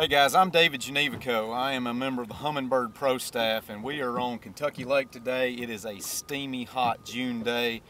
Hey guys, I'm David Gnewikow. I am a member of the Humminbird Pro staff and we are on Kentucky Lake today. It is a steamy, hot June day,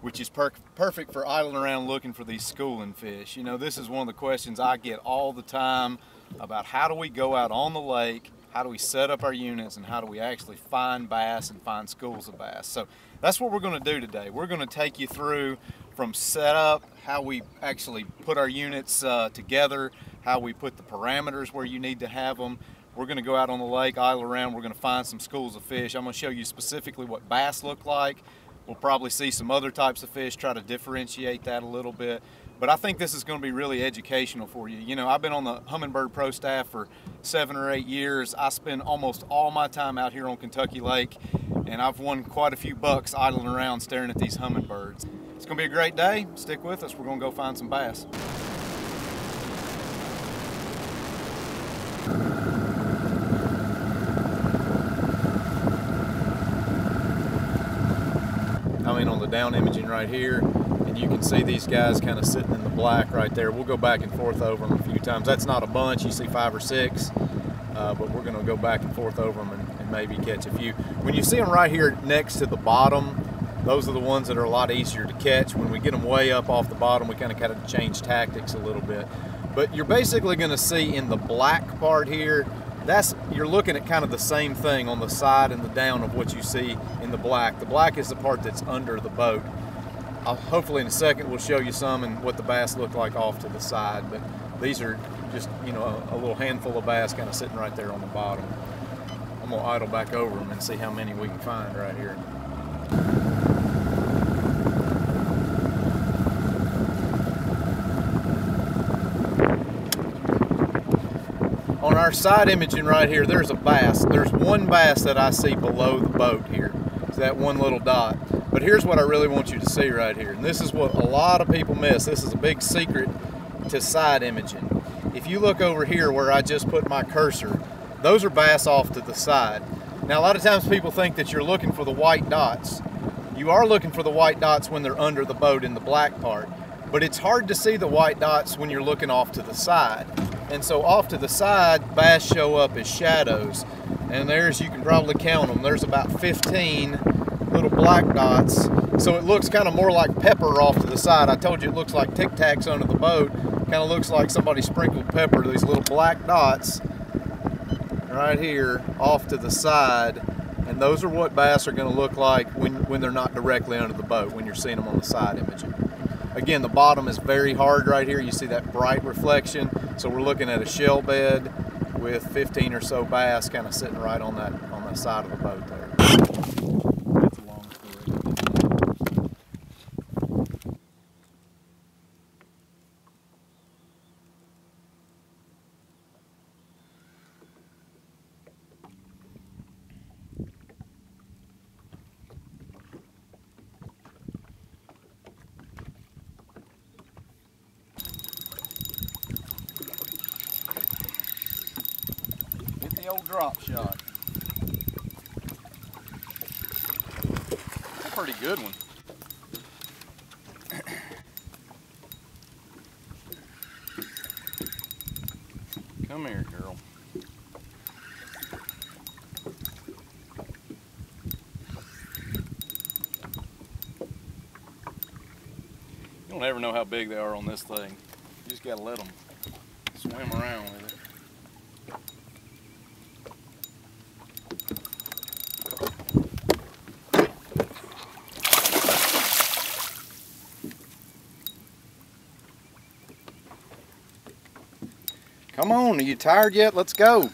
which is per perfect for idling around looking for these schooling fish. You know, this is one of the questions I get all the time about how do we go out on the lake, how do we set up our units, and how do we actually find bass and find schools of bass. So that's what we're gonna do today. We're gonna take you through from setup, how we actually put our units uh, together, how we put the parameters where you need to have them. We're gonna go out on the lake, idle around, we're gonna find some schools of fish. I'm gonna show you specifically what bass look like. We'll probably see some other types of fish, try to differentiate that a little bit. But I think this is gonna be really educational for you. You know, I've been on the Humminbird Pro staff for seven or eight years. I spend almost all my time out here on Kentucky Lake and I've won quite a few bucks idling around staring at these humminbirds. It's gonna be a great day. Stick with us. We're gonna go find some bass. I mean on the down imaging right here and you can see these guys kind of sitting in the black right there. We'll go back and forth over them a few times. That's not a bunch, you see five or six, uh, but we're gonna go back and forth over them and, and maybe catch a few. When you see them right here next to the bottom, those are the ones that are a lot easier to catch. When we get them way up off the bottom, we kind of kind of change tactics a little bit. But you're basically gonna see in the black part here, that's you're looking at kind of the same thing on the side and the down of what you see in the black. The black is the part that's under the boat. I'll, hopefully in a second we'll show you some and what the bass look like off to the side. But these are just, you know, a, a little handful of bass kind of sitting right there on the bottom. I'm gonna idle back over them and see how many we can find right here. Our side imaging right here, there's a bass. There's one bass that I see below the boat here. It's that one little dot. But here's what I really want you to see right here. And this is what a lot of people miss. This is a big secret to side imaging. If you look over here where I just put my cursor, those are bass off to the side. Now a lot of times people think that you're looking for the white dots. You are looking for the white dots when they're under the boat in the black part, but it's hard to see the white dots when you're looking off to the side. And so off to the side, bass show up as shadows. And there's, you can probably count them, there's about 15 little black dots. So it looks kind of more like pepper off to the side. I told you it looks like Tic Tacs under the boat. Kind of looks like somebody sprinkled pepper, these little black dots right here off to the side. And those are what bass are gonna look like when, when they're not directly under the boat, when you're seeing them on the side imaging. Again, the bottom is very hard right here. You see that bright reflection. So we're looking at a shell bed with 15 or so bass kind of sitting right on that on the side of the boat there. Drop shot. That's a pretty good one. Come here, girl. You don't ever know how big they are on this thing. You just gotta let them swim around with it. Come on, are you tired yet? Let's go.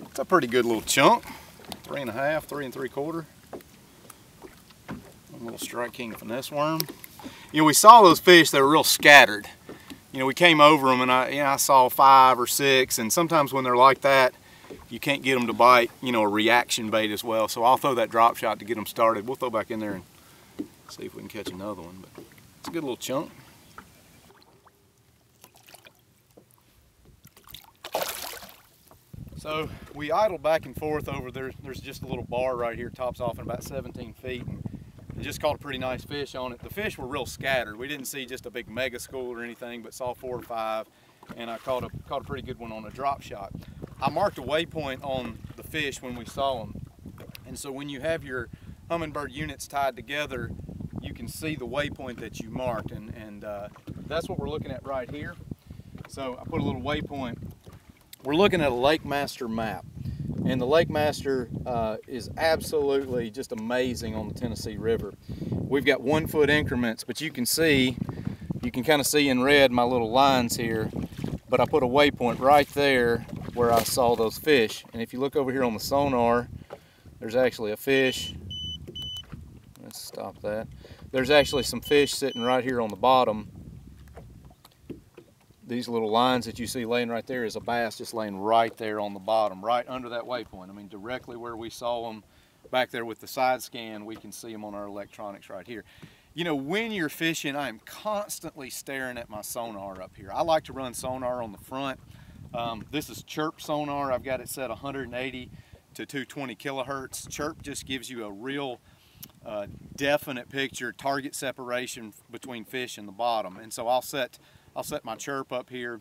It's a pretty good little chunk. Three and a half, three and three quarter. A little Strike King finesse worm. You know, we saw those fish, they were real scattered you know, we came over them and I, you know, I saw five or six and sometimes when they're like that, you can't get them to bite, you know, a reaction bait as well. So I'll throw that drop shot to get them started. We'll throw back in there and see if we can catch another one, but it's a good little chunk. So we idle back and forth over there. There's just a little bar right here, tops off in about 17 feet. And just caught a pretty nice fish on it. The fish were real scattered. We didn't see just a big mega school or anything, but saw four or five. And I caught a, caught a pretty good one on a drop shot. I marked a waypoint on the fish when we saw them. And so when you have your humminbird units tied together, you can see the waypoint that you marked. And, and uh, that's what we're looking at right here. So I put a little waypoint we're looking at a LakeMaster map. And the LakeMaster uh, is absolutely just amazing on the Tennessee River. We've got one foot increments, but you can see, you can kind of see in red my little lines here, but I put a waypoint right there where I saw those fish. And if you look over here on the sonar, there's actually a fish. Let's stop that. There's actually some fish sitting right here on the bottom these little lines that you see laying right there is a bass just laying right there on the bottom, right under that waypoint. I mean, directly where we saw them back there with the side scan, we can see them on our electronics right here. You know, when you're fishing, I'm constantly staring at my sonar up here. I like to run sonar on the front. Um, this is chirp sonar. I've got it set 180 to 220 kilohertz. Chirp just gives you a real uh, definite picture, target separation between fish and the bottom. And so I'll set I'll set my chirp up here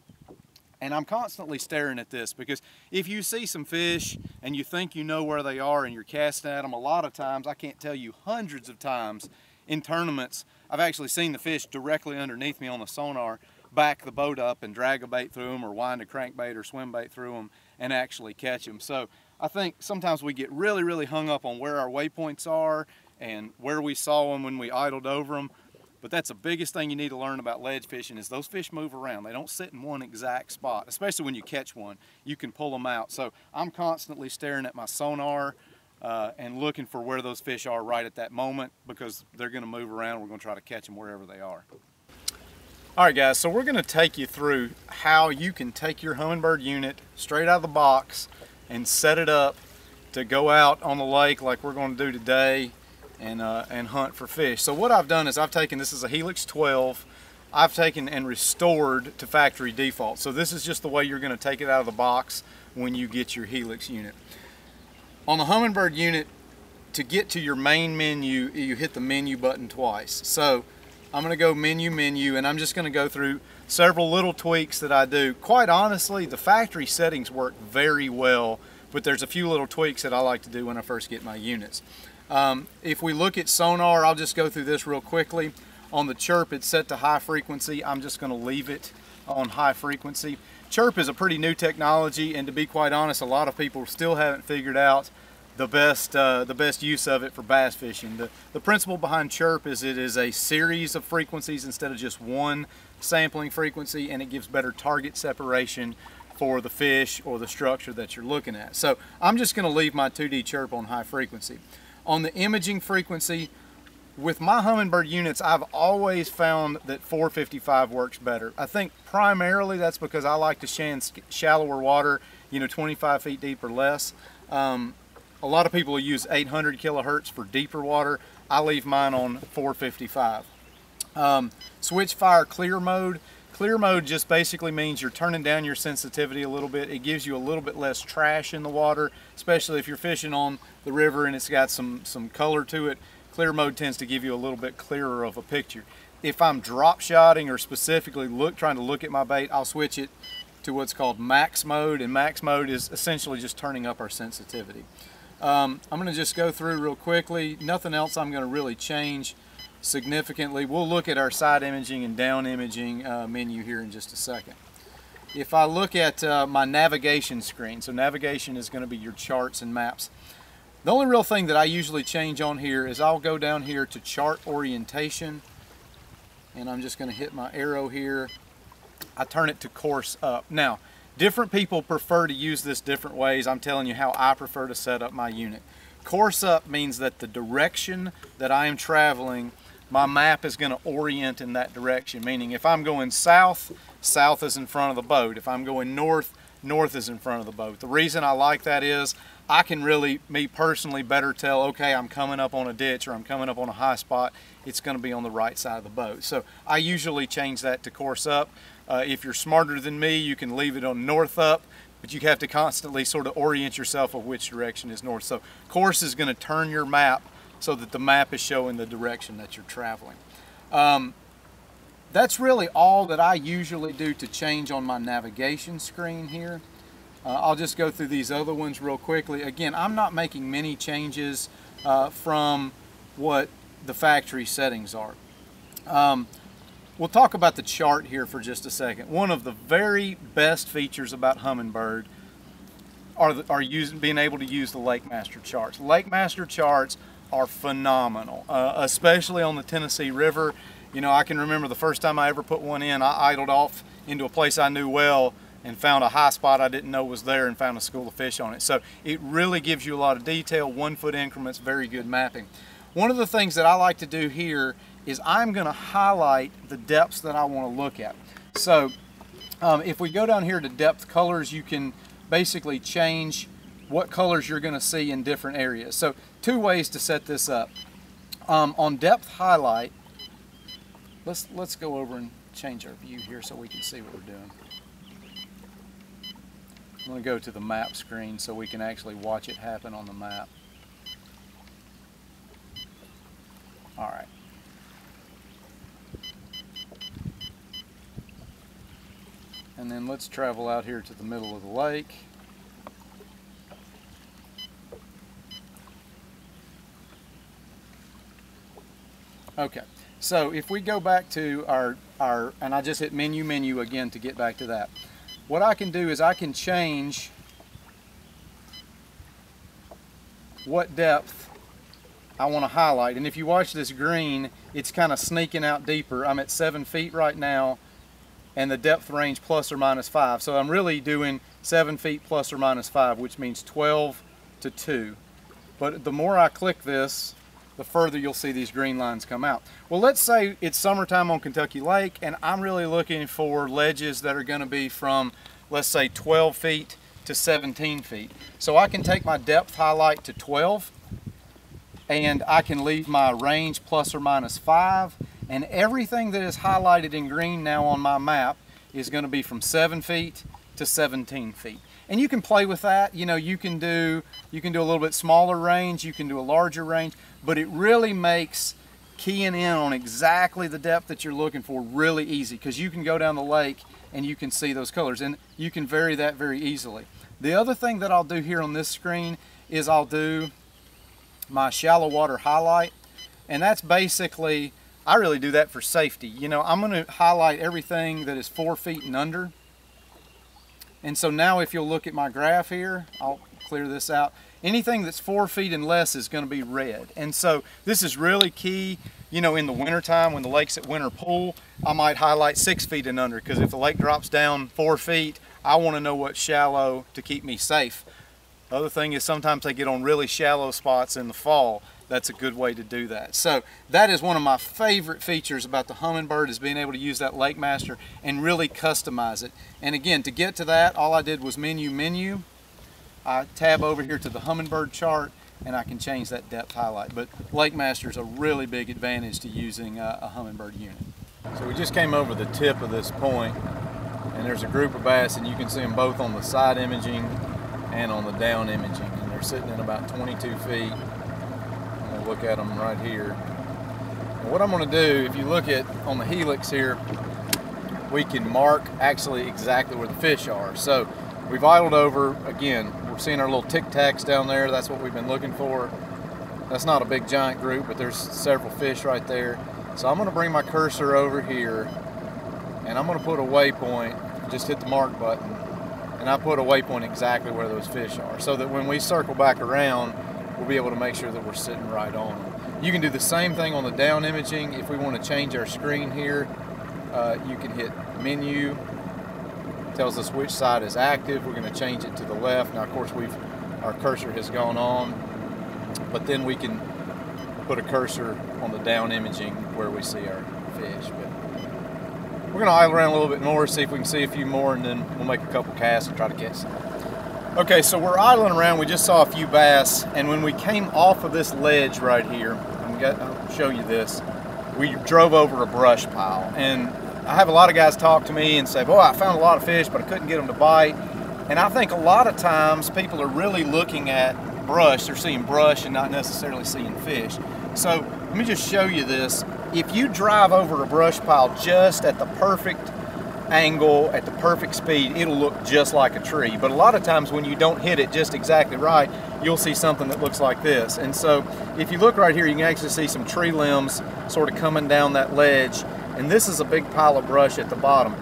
and I'm constantly staring at this because if you see some fish and you think you know where they are and you're casting at them, a lot of times, I can't tell you hundreds of times in tournaments, I've actually seen the fish directly underneath me on the sonar back the boat up and drag a bait through them or wind a crankbait or swim bait through them and actually catch them. So I think sometimes we get really, really hung up on where our waypoints are and where we saw them when we idled over them. But that's the biggest thing you need to learn about ledge fishing is those fish move around. They don't sit in one exact spot, especially when you catch one. You can pull them out. So I'm constantly staring at my sonar uh, and looking for where those fish are right at that moment because they're going to move around. We're going to try to catch them wherever they are. All right, guys, so we're going to take you through how you can take your humminbird unit straight out of the box and set it up to go out on the lake like we're going to do today and, uh, and hunt for fish. So what I've done is I've taken, this is a Helix 12, I've taken and restored to factory default. So this is just the way you're gonna take it out of the box when you get your Helix unit. On the Humminbird unit, to get to your main menu, you hit the menu button twice. So I'm gonna go menu, menu, and I'm just gonna go through several little tweaks that I do. Quite honestly, the factory settings work very well, but there's a few little tweaks that I like to do when I first get my units. Um, if we look at sonar, I'll just go through this real quickly. On the chirp, it's set to high frequency. I'm just gonna leave it on high frequency. Chirp is a pretty new technology, and to be quite honest, a lot of people still haven't figured out the best uh, the best use of it for bass fishing. The, the principle behind chirp is it is a series of frequencies instead of just one sampling frequency, and it gives better target separation for the fish or the structure that you're looking at. So I'm just gonna leave my 2D chirp on high frequency. On the imaging frequency, with my Humminbird units, I've always found that 455 works better. I think primarily that's because I like to shan shallower water, you know, 25 feet deep or less. Um, a lot of people use 800 kilohertz for deeper water. I leave mine on 455. Um, SwitchFire clear mode. Clear mode just basically means you're turning down your sensitivity a little bit. It gives you a little bit less trash in the water, especially if you're fishing on the river and it's got some, some color to it. Clear mode tends to give you a little bit clearer of a picture. If I'm drop shotting or specifically look trying to look at my bait, I'll switch it to what's called max mode, and max mode is essentially just turning up our sensitivity. Um, I'm going to just go through real quickly. Nothing else I'm going to really change significantly. We'll look at our side imaging and down imaging uh, menu here in just a second. If I look at uh, my navigation screen, so navigation is going to be your charts and maps. The only real thing that I usually change on here is I'll go down here to chart orientation and I'm just going to hit my arrow here. I turn it to course up. Now, different people prefer to use this different ways. I'm telling you how I prefer to set up my unit. Course up means that the direction that I am traveling my map is going to orient in that direction. Meaning if I'm going south, south is in front of the boat. If I'm going north, north is in front of the boat. The reason I like that is I can really, me personally, better tell, okay, I'm coming up on a ditch or I'm coming up on a high spot. It's going to be on the right side of the boat. So I usually change that to course up. Uh, if you're smarter than me, you can leave it on north up. but you have to constantly sort of orient yourself of which direction is north. So course is going to turn your map so that the map is showing the direction that you're traveling. Um, that's really all that I usually do to change on my navigation screen here. Uh, I'll just go through these other ones real quickly. Again, I'm not making many changes uh, from what the factory settings are. Um, we'll talk about the chart here for just a second. One of the very best features about Humminbird are, are using, being able to use the LakeMaster charts. LakeMaster charts are phenomenal, uh, especially on the Tennessee River. You know, I can remember the first time I ever put one in, I idled off into a place I knew well and found a high spot I didn't know was there and found a school of fish on it. So it really gives you a lot of detail, one foot increments, very good mapping. One of the things that I like to do here is I'm going to highlight the depths that I want to look at. So um, if we go down here to depth colors, you can basically change what colors you're going to see in different areas. So two ways to set this up. Um, on depth highlight, let's, let's go over and change our view here so we can see what we're doing. I'm going to go to the map screen so we can actually watch it happen on the map. All right. And then let's travel out here to the middle of the lake. Okay, so if we go back to our, our, and I just hit menu menu again to get back to that. What I can do is I can change what depth I want to highlight. And if you watch this green, it's kind of sneaking out deeper. I'm at seven feet right now and the depth range plus or minus five. So I'm really doing seven feet plus or minus five, which means 12 to two. But the more I click this, the further you'll see these green lines come out. Well, let's say it's summertime on Kentucky Lake and I'm really looking for ledges that are gonna be from, let's say 12 feet to 17 feet. So I can take my depth highlight to 12 and I can leave my range plus or minus five and everything that is highlighted in green now on my map is going to be from 7 feet to 17 feet. And you can play with that. You know, you can do you can do a little bit smaller range, you can do a larger range, but it really makes keying in on exactly the depth that you're looking for really easy because you can go down the lake and you can see those colors and you can vary that very easily. The other thing that I'll do here on this screen is I'll do my shallow water highlight and that's basically I really do that for safety. You know, I'm going to highlight everything that is four feet and under. And so now if you'll look at my graph here, I'll clear this out. Anything that's four feet and less is going to be red. And so this is really key, you know, in the wintertime when the lake's at winter pool, I might highlight six feet and under because if the lake drops down four feet, I want to know what's shallow to keep me safe. Other thing is sometimes they get on really shallow spots in the fall that's a good way to do that. So that is one of my favorite features about the Humminbird is being able to use that LakeMaster and really customize it. And again, to get to that, all I did was menu, menu. I tab over here to the Humminbird chart and I can change that depth highlight. But LakeMaster is a really big advantage to using uh, a, a Humminbird unit. So we just came over the tip of this point and there's a group of bass and you can see them both on the side imaging and on the down imaging and they're sitting at about 22 feet look at them right here. And what I'm to do, if you look at on the helix here, we can mark actually exactly where the fish are. So we've idled over, again, we're seeing our little tic tacs down there. That's what we've been looking for. That's not a big giant group, but there's several fish right there. So I'm going to bring my cursor over here and I'm going to put a waypoint, just hit the mark button, and I put a waypoint exactly where those fish are so that when we circle back around, we'll be able to make sure that we're sitting right on them. You can do the same thing on the down imaging. If we want to change our screen here, uh, you can hit menu, tells us which side is active. We're going to change it to the left. Now, of course, we've our cursor has gone on, but then we can put a cursor on the down imaging where we see our fish. But we're going to idle around a little bit more, see if we can see a few more, and then we'll make a couple casts and try to catch some. Okay, so we're idling around. We just saw a few bass, and when we came off of this ledge right here, I'll show you this, we drove over a brush pile. And I have a lot of guys talk to me and say, boy, I found a lot of fish, but I couldn't get them to bite. And I think a lot of times people are really looking at brush, they're seeing brush and not necessarily seeing fish. So let me just show you this. If you drive over a brush pile just at the perfect angle, at the perfect speed, it'll look just like a tree. But a lot of times when you don't hit it just exactly right, you'll see something that looks like this. And so if you look right here, you can actually see some tree limbs sort of coming down that ledge. And this is a big pile of brush at the bottom.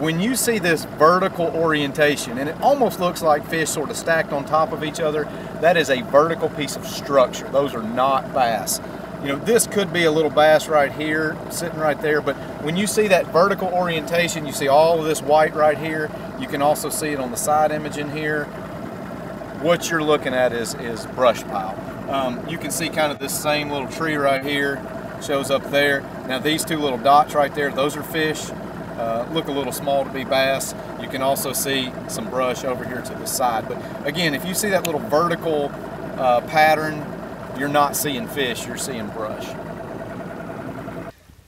When you see this vertical orientation, and it almost looks like fish sort of stacked on top of each other, that is a vertical piece of structure. Those are not bass. You know, this could be a little bass right here, sitting right there, but when you see that vertical orientation, you see all of this white right here. You can also see it on the side imaging here. What you're looking at is, is brush pile. Um, you can see kind of this same little tree right here, shows up there. Now these two little dots right there, those are fish. Uh, look a little small to be bass. You can also see some brush over here to the side. But again, if you see that little vertical uh, pattern you're not seeing fish, you're seeing brush.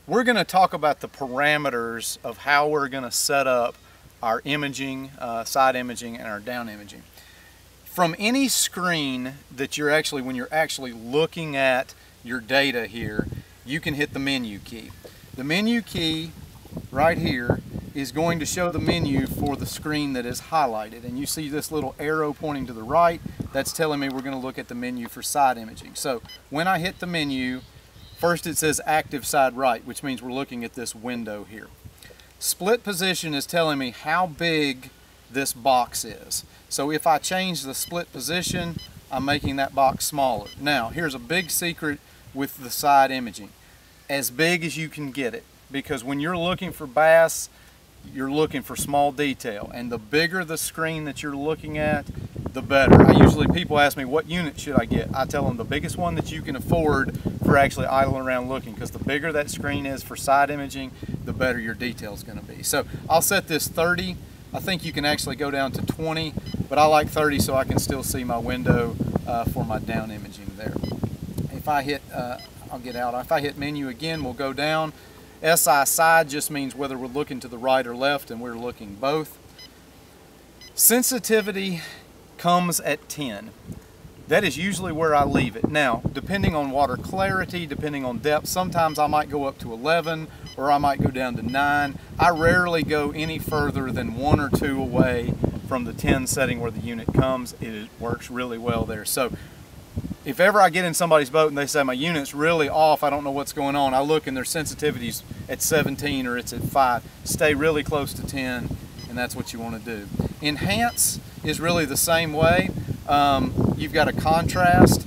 We're going to talk about the parameters of how we're going to set up our imaging, uh, side imaging, and our down imaging. From any screen that you're actually, when you're actually looking at your data here, you can hit the menu key. The menu key right here is going to show the menu for the screen that is highlighted. And you see this little arrow pointing to the right, that's telling me we're going to look at the menu for side imaging. So when I hit the menu, first it says active side right, which means we're looking at this window here. Split position is telling me how big this box is. So if I change the split position, I'm making that box smaller. Now, here's a big secret with the side imaging. As big as you can get it. Because when you're looking for bass, you're looking for small detail. And the bigger the screen that you're looking at, the better. I usually, people ask me, what unit should I get? I tell them the biggest one that you can afford for actually idling around looking because the bigger that screen is for side imaging, the better your detail is going to be. So I'll set this 30. I think you can actually go down to 20, but I like 30 so I can still see my window uh, for my down imaging there. If I hit, uh, I'll get out. If I hit menu again, we'll go down. SI side just means whether we're looking to the right or left, and we're looking both. Sensitivity comes at 10. That is usually where I leave it. Now, depending on water clarity, depending on depth, sometimes I might go up to 11 or I might go down to 9. I rarely go any further than one or two away from the 10 setting where the unit comes. It works really well there. So if ever I get in somebody's boat and they say my unit's really off, I don't know what's going on, I look and their sensitivity's at 17 or it's at 5. Stay really close to 10 and that's what you want to do. Enhance is really the same way. Um, you've got a contrast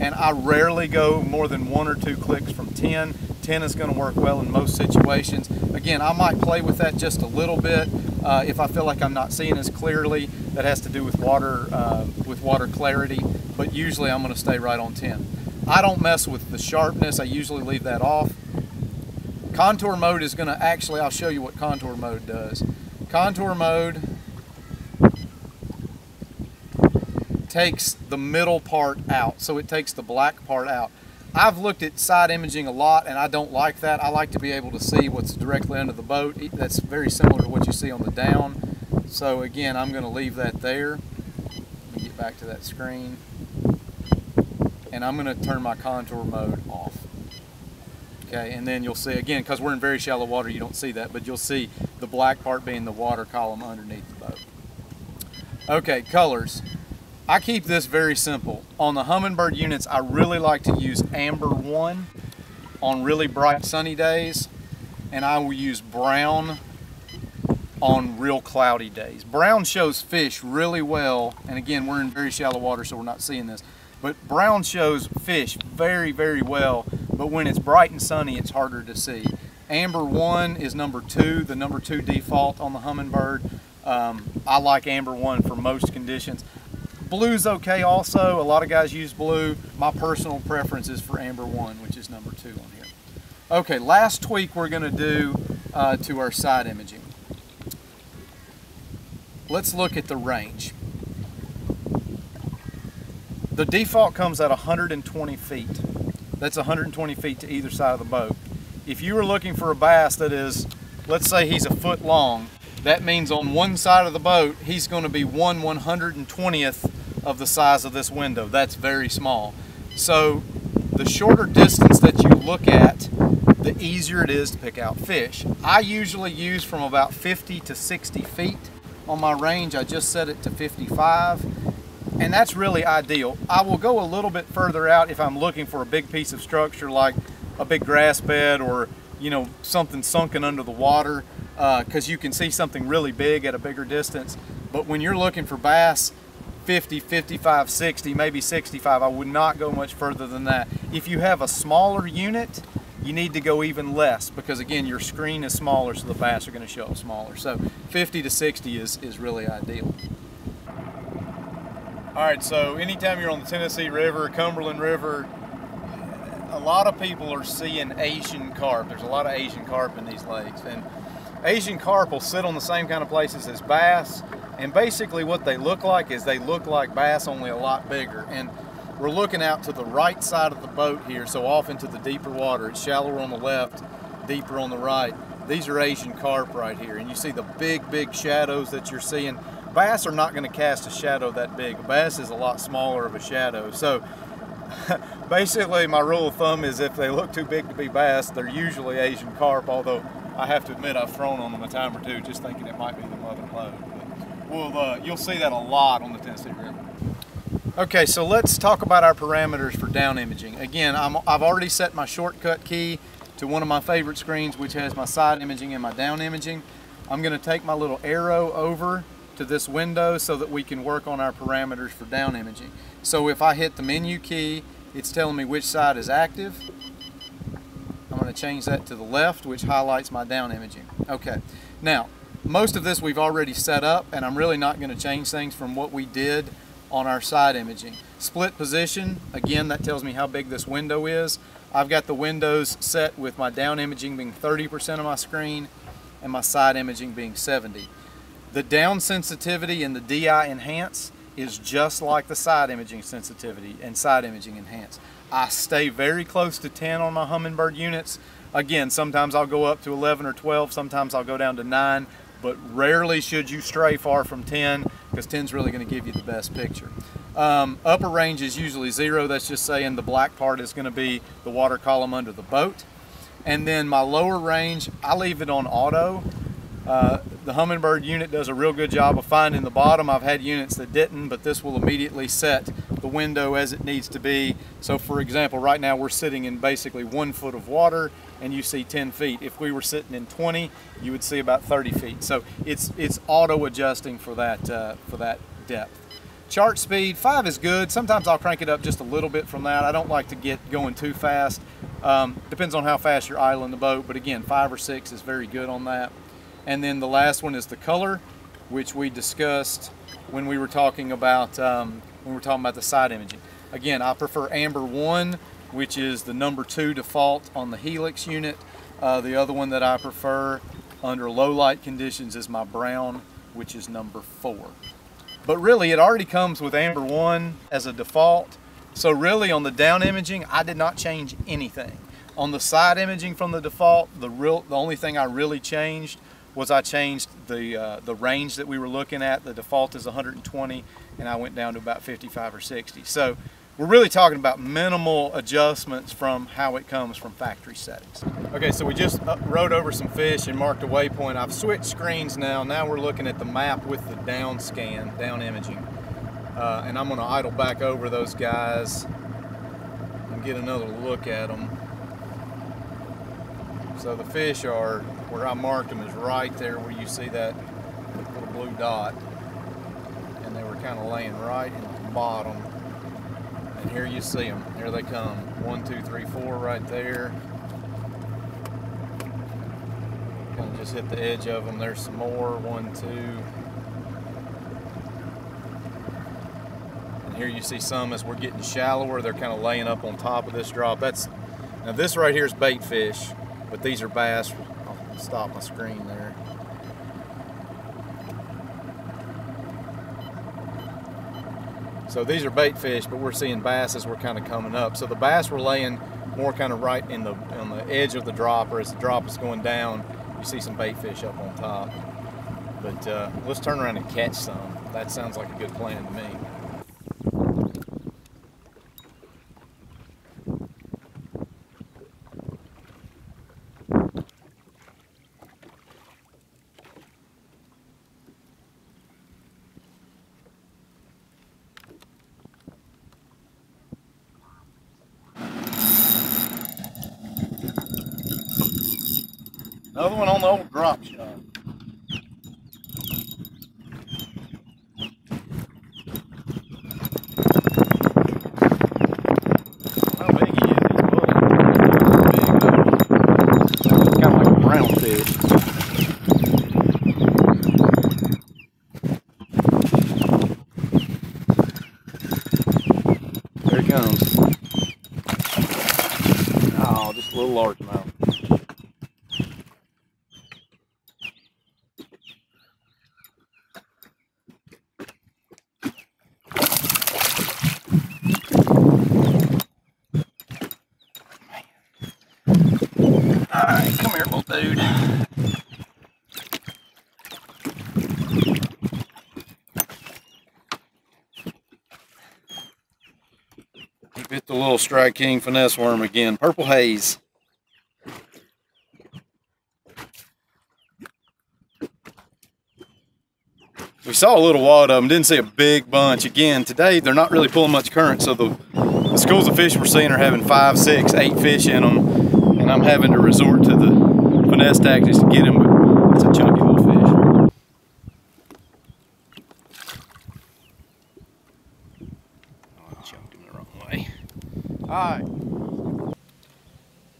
and I rarely go more than one or two clicks from 10. 10 is going to work well in most situations. Again, I might play with that just a little bit uh, if I feel like I'm not seeing as clearly. That has to do with water, uh, with water clarity, but usually I'm going to stay right on 10. I don't mess with the sharpness. I usually leave that off. Contour mode is going to actually, I'll show you what contour mode does. Contour mode takes the middle part out. So it takes the black part out. I've looked at side imaging a lot and I don't like that. I like to be able to see what's directly under the boat. That's very similar to what you see on the down. So again, I'm going to leave that there. Let me get back to that screen. And I'm going to turn my contour mode off. Okay, and then you'll see, again, because we're in very shallow water, you don't see that, but you'll see the black part being the water column underneath the boat. Okay, colors. I keep this very simple. On the Humminbird units, I really like to use Amber 1 on really bright sunny days, and I will use brown on real cloudy days. Brown shows fish really well, and again, we're in very shallow water, so we're not seeing this, but brown shows fish very, very well, but when it's bright and sunny, it's harder to see. Amber 1 is number 2, the number 2 default on the Humminbird. Um, I like Amber 1 for most conditions. Blue's okay also. A lot of guys use blue. My personal preference is for Amber 1, which is number 2 on here. Okay, last tweak we're going to do uh, to our side imaging. Let's look at the range. The default comes at 120 feet. That's 120 feet to either side of the boat. If you were looking for a bass that is, let's say he's a foot long, that means on one side of the boat, he's going to be 1 120th of the size of this window. That's very small. So the shorter distance that you look at, the easier it is to pick out fish. I usually use from about 50 to 60 feet on my range. I just set it to 55 and that's really ideal. I will go a little bit further out if I'm looking for a big piece of structure like a big grass bed or you know something sunken under the water because uh, you can see something really big at a bigger distance. But when you're looking for bass, 50, 55, 60, maybe 65, I would not go much further than that. If you have a smaller unit, you need to go even less because again, your screen is smaller so the bass are gonna show up smaller. So 50 to 60 is, is really ideal. All right, so anytime you're on the Tennessee River, Cumberland River, a lot of people are seeing Asian carp. There's a lot of Asian carp in these lakes. And Asian carp will sit on the same kind of places as bass. And basically what they look like is they look like bass, only a lot bigger. And we're looking out to the right side of the boat here, so off into the deeper water. It's shallower on the left, deeper on the right. These are Asian carp right here. And you see the big, big shadows that you're seeing. Bass are not gonna cast a shadow that big. Bass is a lot smaller of a shadow. So basically my rule of thumb is if they look too big to be bass, they're usually Asian carp, although I have to admit I've thrown on them a time or two just thinking it might be the mother lode. We'll, uh, you'll see that a lot on the Tennessee River. Okay, so let's talk about our parameters for down imaging. Again, i have already set my shortcut key to one of my favorite screens, which has my side imaging and my down imaging. I'm gonna take my little arrow over to this window so that we can work on our parameters for down imaging. So if I hit the menu key, it's telling me which side is active. I'm to change that to the left, which highlights my down imaging. Okay, now most of this we've already set up and I'm really not going to change things from what we did on our side imaging. Split position, again that tells me how big this window is. I've got the windows set with my down imaging being 30% of my screen and my side imaging being 70. The down sensitivity in the DI Enhance is just like the side imaging sensitivity and side imaging Enhance. I stay very close to 10 on my Humminbird units. Again, sometimes I'll go up to 11 or 12, sometimes I'll go down to 9, but rarely should you stray far from 10 because 10 is really going to give you the best picture. Um, upper range is usually zero. That's just saying the black part is going to be the water column under the boat. And then my lower range, I leave it on auto uh, the Humminbird unit does a real good job of finding the bottom. I've had units that didn't, but this will immediately set the window as it needs to be. So for example, right now we're sitting in basically one foot of water and you see 10 feet. If we were sitting in 20, you would see about 30 feet. So it's, it's auto adjusting for that, uh, for that depth. Chart speed, five is good. Sometimes I'll crank it up just a little bit from that. I don't like to get going too fast. Um, depends on how fast you're idling the boat, but again, five or six is very good on that. And then the last one is the color, which we discussed when we were talking about um, when we were talking about the side imaging. Again, I prefer amber one, which is the number two default on the Helix unit. Uh, the other one that I prefer under low light conditions is my brown, which is number four. But really, it already comes with amber one as a default. So really on the down imaging, I did not change anything. On the side imaging from the default, the real the only thing I really changed was I changed the uh, the range that we were looking at. The default is 120, and I went down to about 55 or 60. So we're really talking about minimal adjustments from how it comes from factory settings. Okay, so we just rode over some fish and marked a waypoint. I've switched screens now. Now we're looking at the map with the down scan, down imaging. Uh, and I'm gonna idle back over those guys and get another look at them. So the fish are where I marked them is right there where you see that little blue dot. And they were kind of laying right in the bottom. And here you see them. Here they come. One, two, three, four right there. Kind of just hit the edge of them. There's some more. One, two. And here you see some as we're getting shallower. They're kind of laying up on top of this drop. That's Now this right here is bait fish, but these are bass stop my screen there. So these are bait fish, but we're seeing bass as we're kind of coming up. So the bass were laying more kind of right in the on the edge of the drop, or as the drop is going down, you see some bait fish up on top. But uh, let's turn around and catch some. That sounds like a good plan to me. Another one on the old drop shot. How big he is, he's bullet. Big though. Kind of like a brown fish. There he comes. Oh, just a little largemouth. Alright, come here, little dude. He little Strike King finesse worm again. Purple haze. We saw a little wad of them, didn't see a big bunch. Again, today they're not really pulling much current, so the, the schools of fish we're seeing are having five, six, eight fish in them, and I'm having to resort to the finesse tactics to get them, but it's a chunky little fish. Oh, I chunked him the wrong way. Right.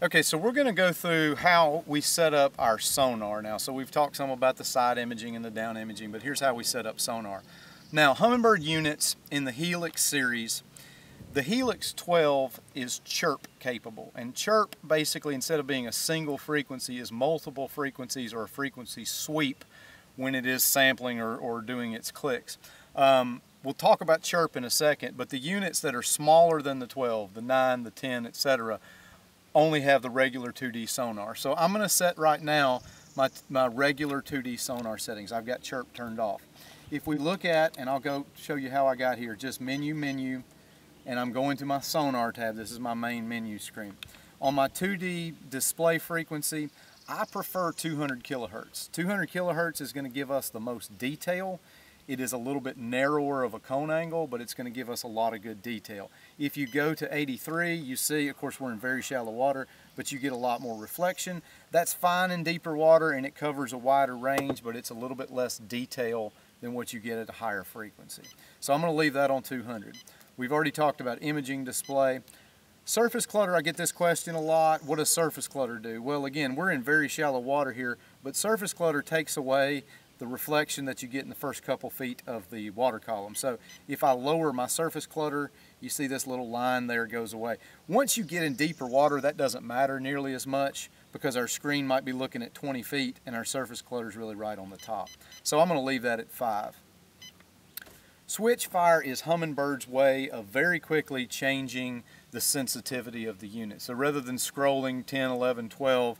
Okay, so we're going to go through how we set up our sonar now. So we've talked some about the side imaging and the down imaging, but here's how we set up sonar. Now, Humminbird units in the Helix series, the Helix 12 is chirp capable. And chirp basically, instead of being a single frequency, is multiple frequencies or a frequency sweep when it is sampling or, or doing its clicks. Um, we'll talk about chirp in a second, but the units that are smaller than the 12, the 9, the 10, etc., only have the regular 2D sonar. So I'm going to set right now my, my regular 2D sonar settings. I've got chirp turned off. If we look at, and I'll go show you how I got here, just menu, menu, and I'm going to my sonar tab. This is my main menu screen. On my 2D display frequency, I prefer 200 kilohertz. 200 kilohertz is going to give us the most detail. It is a little bit narrower of a cone angle, but it's going to give us a lot of good detail. If you go to 83, you see, of course, we're in very shallow water, but you get a lot more reflection. That's fine in deeper water and it covers a wider range, but it's a little bit less detail than what you get at a higher frequency. So I'm going to leave that on 200. We've already talked about imaging display. Surface clutter, I get this question a lot. What does surface clutter do? Well, again, we're in very shallow water here, but surface clutter takes away the reflection that you get in the first couple feet of the water column. So if I lower my surface clutter, you see this little line there goes away. Once you get in deeper water, that doesn't matter nearly as much because our screen might be looking at 20 feet and our surface clutter is really right on the top. So I'm going to leave that at 5. SwitchFire is Humminbird's way of very quickly changing the sensitivity of the unit. So rather than scrolling 10, 11, 12,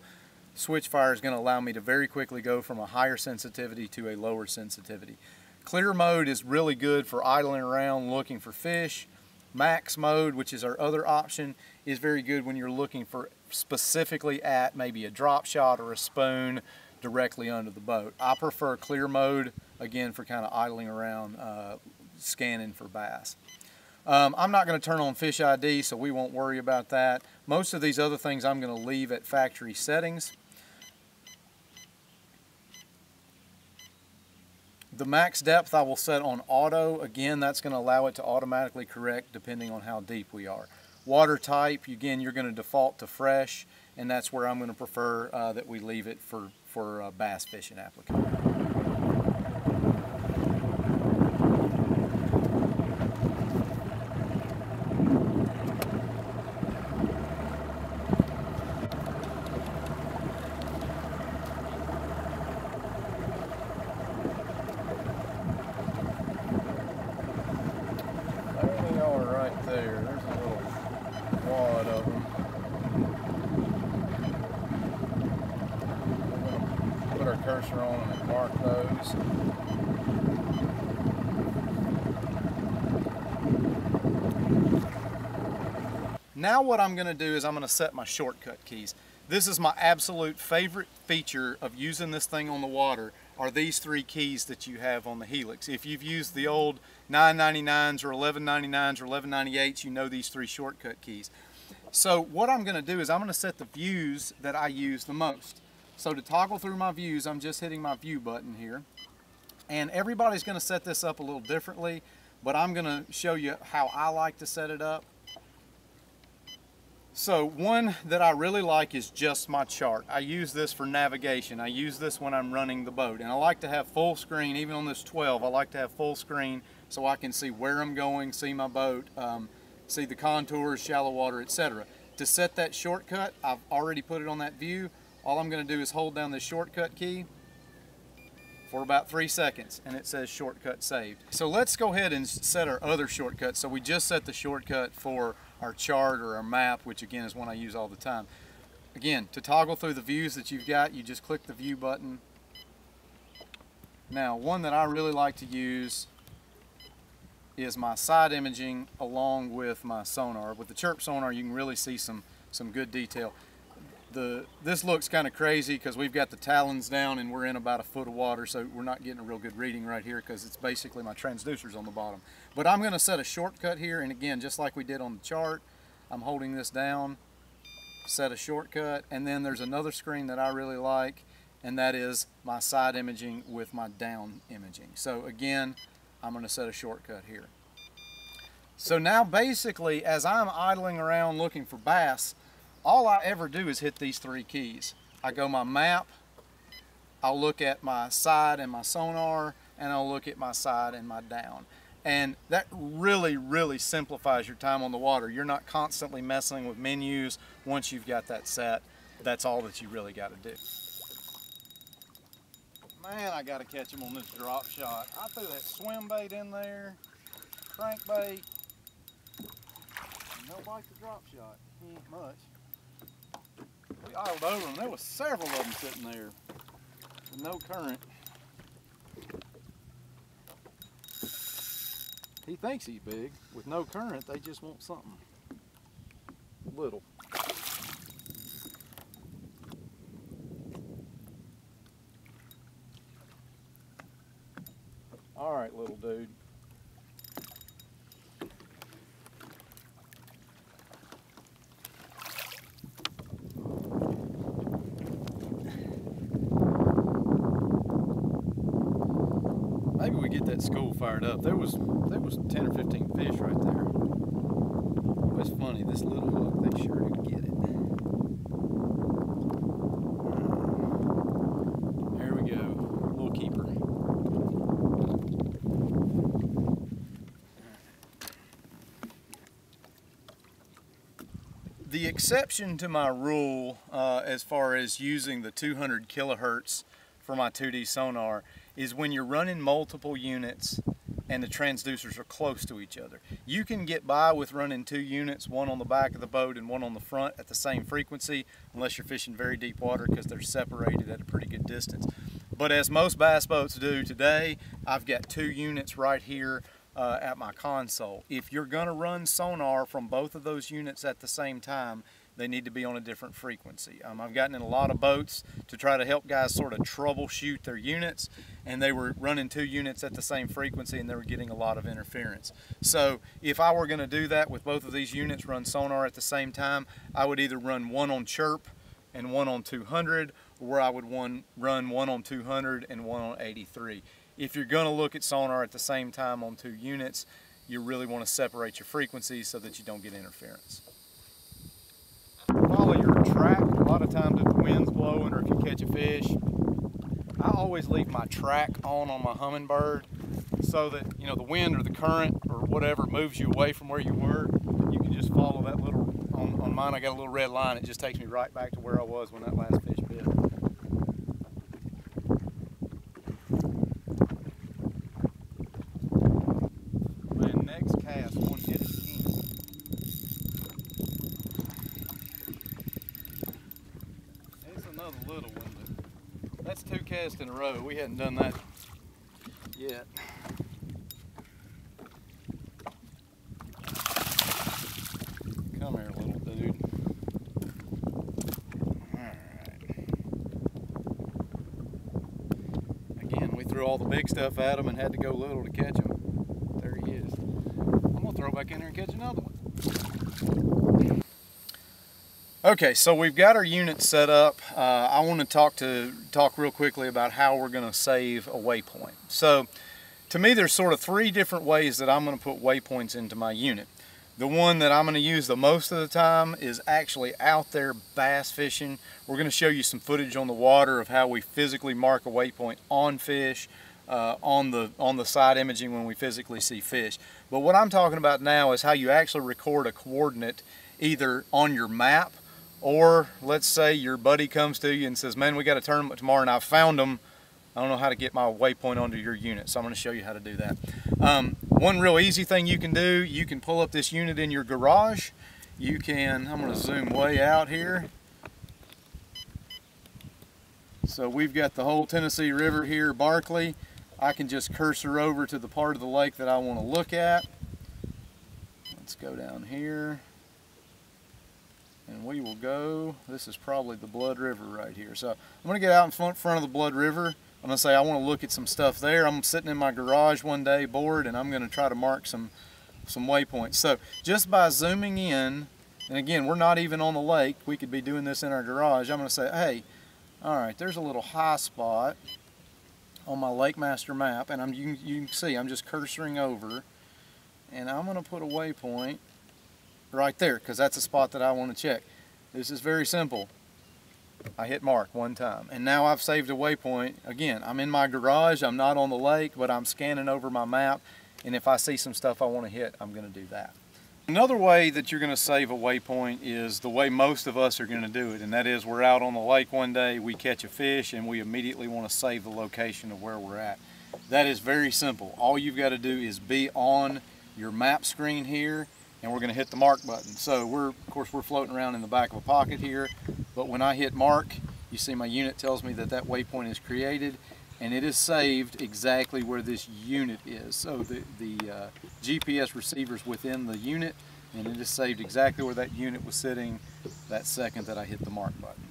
SwitchFire is going to allow me to very quickly go from a higher sensitivity to a lower sensitivity. Clear mode is really good for idling around looking for fish. Max mode, which is our other option, is very good when you're looking for specifically at maybe a drop shot or a spoon directly under the boat. I prefer clear mode, again, for kind of idling around, uh, scanning for bass. Um, I'm not going to turn on Fish ID, so we won't worry about that. Most of these other things I'm going to leave at factory settings. The max depth I will set on auto. Again, that's going to allow it to automatically correct depending on how deep we are. Water type, again, you're going to default to fresh, and that's where I'm going to prefer uh, that we leave it for, for uh, bass fishing application. There they are right there. There's a little wad of them. We're gonna Put our cursor on and mark those. Now what I'm going to do is I'm going to set my shortcut keys. This is my absolute favorite feature of using this thing on the water are these three keys that you have on the Helix. If you've used the old 999s or 1199s or 1198s, you know these three shortcut keys. So what I'm going to do is I'm going to set the views that I use the most. So to toggle through my views, I'm just hitting my view button here. And everybody's going to set this up a little differently, but I'm going to show you how I like to set it up. So one that I really like is just my chart. I use this for navigation. I use this when I'm running the boat. And I like to have full screen, even on this 12, I like to have full screen so I can see where I'm going, see my boat, um, see the contours, shallow water, etc. To set that shortcut, I've already put it on that view. All I'm going to do is hold down the shortcut key for about three seconds and it says shortcut saved. So let's go ahead and set our other shortcut. So we just set the shortcut for our chart or our map, which again is one I use all the time. Again, to toggle through the views that you've got, you just click the view button. Now, one that I really like to use is my side imaging along with my sonar. With the chirp sonar, you can really see some, some good detail. The, this looks kind of crazy because we've got the talons down and we're in about a foot of water, so we're not getting a real good reading right here because it's basically my transducers on the bottom. But I'm going to set a shortcut here, and again, just like we did on the chart, I'm holding this down, set a shortcut, and then there's another screen that I really like, and that is my side imaging with my down imaging. So again, I'm going to set a shortcut here. So now basically, as I'm idling around looking for bass, all I ever do is hit these three keys. I go my map, I'll look at my side and my sonar, and I'll look at my side and my down. And that really, really simplifies your time on the water. You're not constantly messing with menus once you've got that set. That's all that you really got to do. Man, I got to catch him on this drop shot. I threw that swim bait in there, crankbait. Don't like the drop shot. He ain't much. We idled over them. There was several of them sitting there with no current. He thinks he's big. With no current, they just want something little. All right, little dude. Maybe we get that school fired up. There was there was 10 or 15 fish right there. It's funny, this little hook, they sure did get it. There we go, little keeper. The exception to my rule uh, as far as using the 200 kilohertz for my 2D sonar is when you're running multiple units and the transducers are close to each other. You can get by with running two units, one on the back of the boat and one on the front at the same frequency, unless you're fishing very deep water because they're separated at a pretty good distance. But as most bass boats do today, I've got two units right here uh, at my console. If you're going to run sonar from both of those units at the same time, they need to be on a different frequency. Um, I've gotten in a lot of boats to try to help guys sort of troubleshoot their units, and they were running two units at the same frequency and they were getting a lot of interference. So if I were going to do that with both of these units, run sonar at the same time, I would either run one on chirp and one on 200, or I would one, run one on 200 and one on 83 if you're going to look at sonar at the same time on two units, you really want to separate your frequencies so that you don't get interference. Follow your track. A lot of times if the wind's blowing or if you catch a fish, I always leave my track on on my Humminbird so that you know the wind or the current or whatever moves you away from where you were. You can just follow that little, on, on mine I got a little red line. It just takes me right back to where I was when that last fish bit. test in a row. We hadn't done that yet. Come here, little dude. Again, we threw all the big stuff at him and had to go little to catch him. There he is. I'm gonna throw back in there and catch another one. Okay, so we've got our unit set up. Uh, I want to talk to talk real quickly about how we're going to save a waypoint. So, to me, there's sort of three different ways that I'm going to put waypoints into my unit. The one that I'm going to use the most of the time is actually out there bass fishing. We're going to show you some footage on the water of how we physically mark a waypoint on fish, uh, on the on the side imaging when we physically see fish. But what I'm talking about now is how you actually record a coordinate either on your map or let's say your buddy comes to you and says, man, we got a tournament tomorrow and I found them. I don't know how to get my waypoint onto your unit, so I'm going to show you how to do that. Um, one real easy thing you can do, you can pull up this unit in your garage. You can, I'm going to zoom way out here. So we've got the whole Tennessee River here, Barkley. I can just cursor over to the part of the lake that I want to look at. Let's go down here and we will go, this is probably the Blood River right here. So I'm gonna get out in front, front of the Blood River. I'm gonna say I wanna look at some stuff there. I'm sitting in my garage one day bored and I'm gonna try to mark some, some waypoints. So just by zooming in, and again, we're not even on the lake. We could be doing this in our garage. I'm gonna say, hey, all right, there's a little high spot on my LakeMaster map and I'm, you, you can see I'm just cursoring over and I'm gonna put a waypoint right there because that's a spot that I want to check. This is very simple. I hit mark one time and now I've saved a waypoint. Again, I'm in my garage, I'm not on the lake, but I'm scanning over my map and if I see some stuff I want to hit, I'm going to do that. Another way that you're going to save a waypoint is the way most of us are going to do it and that is we're out on the lake one day, we catch a fish and we immediately want to save the location of where we're at. That is very simple. All you've got to do is be on your map screen here and we're going to hit the mark button. So we're, of course, we're floating around in the back of a pocket here, but when I hit mark, you see my unit tells me that that waypoint is created and it is saved exactly where this unit is. So the, the uh, GPS receiver is within the unit and it is saved exactly where that unit was sitting that second that I hit the mark button.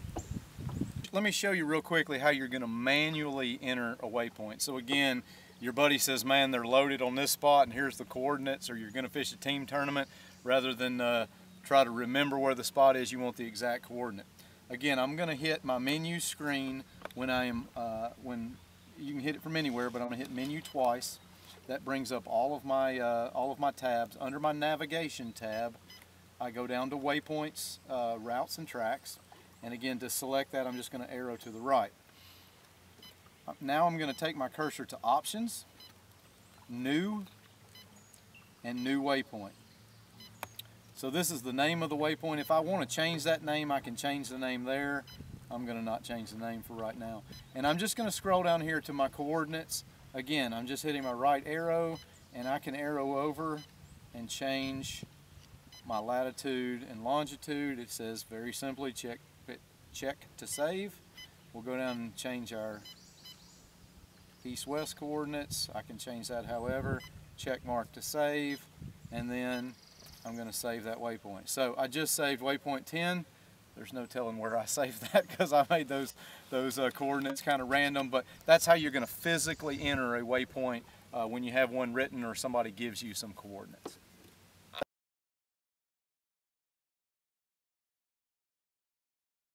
Let me show you real quickly how you're going to manually enter a waypoint. So again, your buddy says, man, they're loaded on this spot and here's the coordinates, or you're going to fish a team tournament, rather than uh, try to remember where the spot is, you want the exact coordinate. Again, I'm going to hit my menu screen when I am, uh, when you can hit it from anywhere, but I'm going to hit menu twice. That brings up all of my, uh, all of my tabs. Under my navigation tab, I go down to waypoints, uh, routes and tracks. And again, to select that, I'm just going to arrow to the right. Now I'm going to take my cursor to options, new, and new waypoint. So this is the name of the waypoint. If I want to change that name, I can change the name there. I'm going to not change the name for right now. And I'm just going to scroll down here to my coordinates. Again, I'm just hitting my right arrow and I can arrow over and change my latitude and longitude. It says very simply check, check to save. We'll go down and change our east-west coordinates. I can change that however, check mark to save, and then I'm going to save that waypoint. So I just saved waypoint 10. There's no telling where I saved that because I made those, those uh, coordinates kind of random, but that's how you're going to physically enter a waypoint uh, when you have one written or somebody gives you some coordinates.